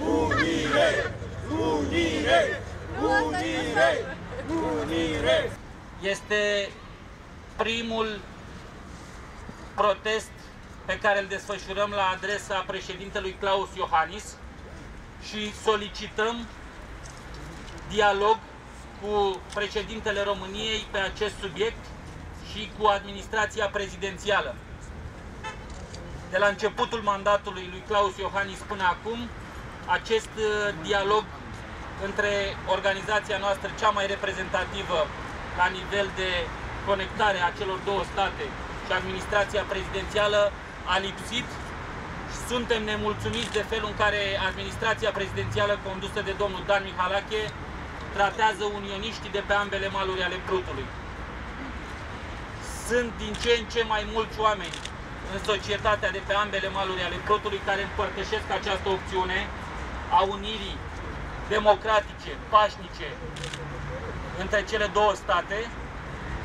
Unire! Unire! Unire! Unire! Unire! Este primul protest pe care îl desfășurăm la adresa președintelui Claus Iohannis și solicităm dialog cu președintele României pe acest subiect și cu administrația prezidențială. De la începutul mandatului lui Claus Iohannis până acum, acest uh, dialog între organizația noastră cea mai reprezentativă la nivel de conectare a celor două state și administrația prezidențială a lipsit și suntem nemulțumiți de felul în care administrația prezidențială condusă de domnul Dan Mihalache tratează unioniștii de pe ambele maluri ale Prutului. Sunt din ce în ce mai mulți oameni în societatea de pe ambele maluri ale Prutului care împărtășesc această opțiune a unirii democratice, pașnice între cele două state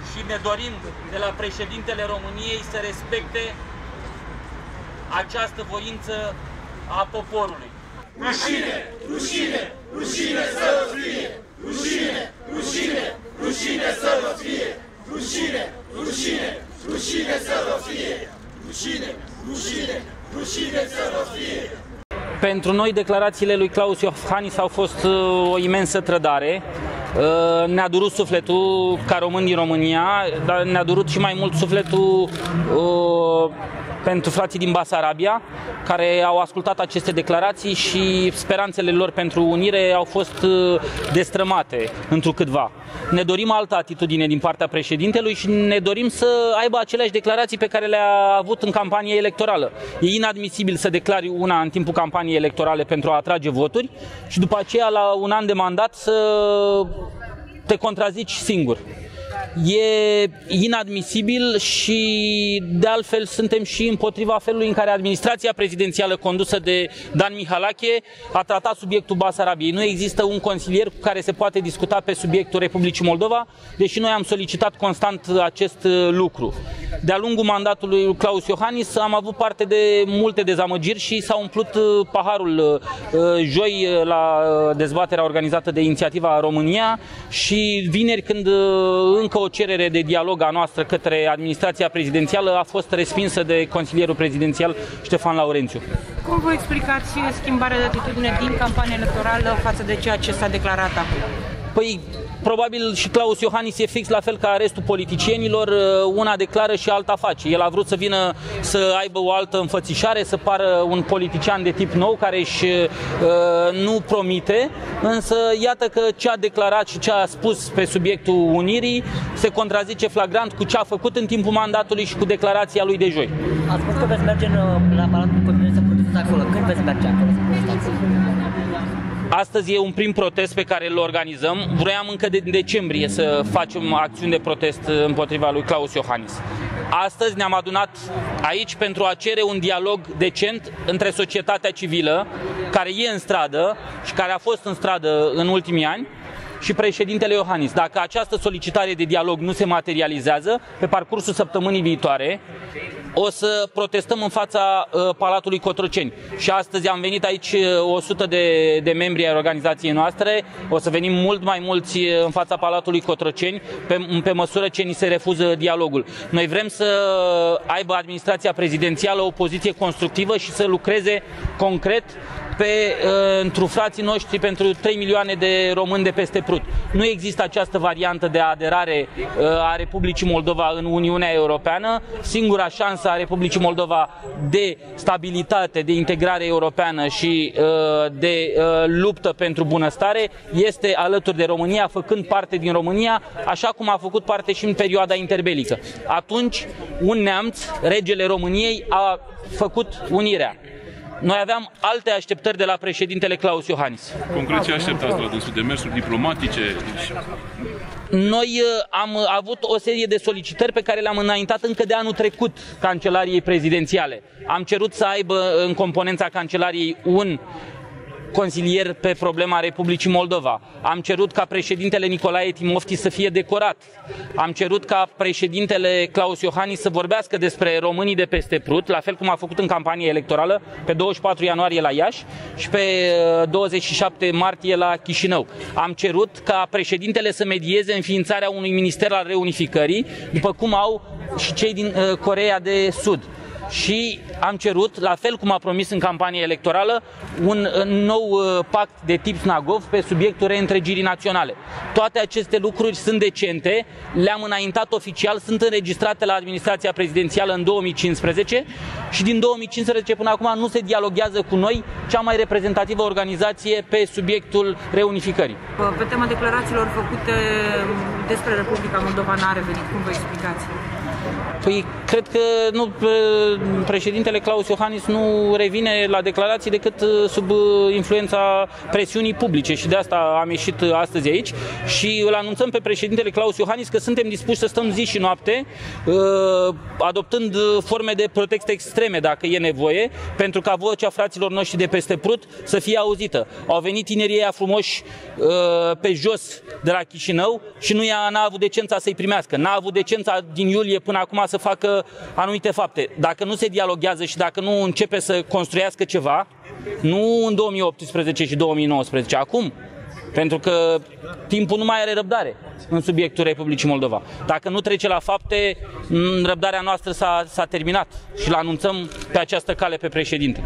și ne dorim de la președintele României să respecte această voință a poporului. Rușine! Rușine! Rușine să vă fie! Rușine! Rușine! Rușine să vă fie! Rușine! Rușine! Rușine să vă fie! Rușine! Rușine! Rușine să vă fie! Pentru noi declarațiile lui Claus Iohannis au fost uh, o imensă trădare. Uh, ne-a durut sufletul ca român din România, dar ne-a durut și mai mult sufletul uh, pentru frații din Basarabia, care au ascultat aceste declarații și speranțele lor pentru unire au fost uh, destrămate întrucâtva. Ne dorim altă atitudine din partea președintelui și ne dorim să aibă aceleași declarații pe care le-a avut în campanie electorală. E inadmisibil să declari una în timpul campaniei electorale pentru a atrage voturi și după aceea la un an de mandat să te contrazici singur e inadmisibil și de altfel suntem și împotriva felului în care administrația prezidențială condusă de Dan Mihalache a tratat subiectul Basarabiei. Nu există un consilier cu care se poate discuta pe subiectul Republicii Moldova, deși noi am solicitat constant acest lucru. De-a lungul mandatului lui Claus Iohannis am avut parte de multe dezamăgiri și s-a umplut uh, paharul uh, joi uh, la dezbaterea organizată de inițiativa România și vineri când încă o cerere de dialog a noastră către administrația prezidențială a fost respinsă de consilierul prezidențial Ștefan Laurențiu. Cum vă explicați schimbarea de atitudine din campania electorală față de ceea ce s-a declarat acum? Păi, probabil și Claus Iohannis e fix la fel ca restul politicienilor, uh, una declară și alta face. El a vrut să vină să aibă o altă înfățișare, să pară un politician de tip nou care își uh, nu promite, însă iată că ce a declarat și ce a spus pe subiectul unirii se contrazice flagrant cu ce a făcut în timpul mandatului și cu declarația lui de joi. A spus că veți merge în, la Palatul Copilului să protestați acolo. Când veți merge acolo să protestați? Astăzi e un prim protest pe care îl organizăm. Vroiam încă de decembrie să facem acțiuni de protest împotriva lui Claus Iohannis. Astăzi ne-am adunat aici pentru a cere un dialog decent între societatea civilă, care e în stradă și care a fost în stradă în ultimii ani, și președintele Iohannis. Dacă această solicitare de dialog nu se materializează, pe parcursul săptămânii viitoare o să protestăm în fața uh, Palatului Cotroceni. Și astăzi am venit aici 100 uh, de, de membri ai organizației noastre, o să venim mult mai mulți uh, în fața Palatului Cotroceni pe, pe măsură ce ni se refuză dialogul. Noi vrem să aibă administrația prezidențială o poziție constructivă și să lucreze concret pe uh, întru frații noștri pentru 3 milioane de români de peste Prut. Nu există această variantă de aderare uh, a Republicii Moldova în Uniunea Europeană. Singura șansă a Republicii Moldova de stabilitate, de integrare europeană și uh, de uh, luptă pentru bunăstare este alături de România, făcând parte din România, așa cum a făcut parte și în perioada interbelică. Atunci, un neamț, regele României, a făcut unirea. Noi aveam alte așteptări de la președintele Claus Iohannis. Concret ce așteptați la dânsul? Demersuri diplomatice? Noi uh, am avut o serie de solicitări pe care le-am înaintat încă de anul trecut cancelariei prezidențiale. Am cerut să aibă în componența cancelariei un consilier pe problema Republicii Moldova. Am cerut ca președintele Nicolae Timofti să fie decorat. Am cerut ca președintele Claus Iohannis să vorbească despre românii de peste Prut, la fel cum a făcut în campanie electorală pe 24 ianuarie la Iași și pe 27 martie la Chișinău. Am cerut ca președintele să medieze înființarea unui minister al reunificării, după cum au și cei din uh, Coreea de Sud și am cerut, la fel cum a promis în campania electorală, un nou uh, pact de tip Snagov pe subiectul reîntregirii naționale. Toate aceste lucruri sunt decente, le-am înaintat oficial, sunt înregistrate la administrația prezidențială în 2015 și din 2015 până acum nu se dialoghează cu noi cea mai reprezentativă organizație pe subiectul reunificării. Pe tema declarațiilor făcute despre Republica Moldova n-a revenit. Cum vă explicați? Păi cred că nu, președintele Claus Iohannis nu revine la declarații decât uh, sub uh, influența presiunii publice și de asta am ieșit uh, astăzi aici și îl anunțăm pe președintele Claus Iohannis că suntem dispuși să stăm zi și noapte adoptând forme de protect extreme dacă e nevoie pentru ca vocea fraților noștri de peste Prut să fie auzită. Au venit tinerii ăia frumoși pe jos de la Chișinău și nu i-a, n-a avut decența să-i primească. N-a avut decența din iulie până acum să facă anumite fapte. Dacă nu se dialoghează și dacă nu începe să construiască ceva, nu în 2018 și 2019, acum, pentru că timpul nu mai are răbdare în subiectul Republicii Moldova. Dacă nu trece la fapte, răbdarea noastră s-a, s-a terminat și l anunțăm pe această cale pe președinte.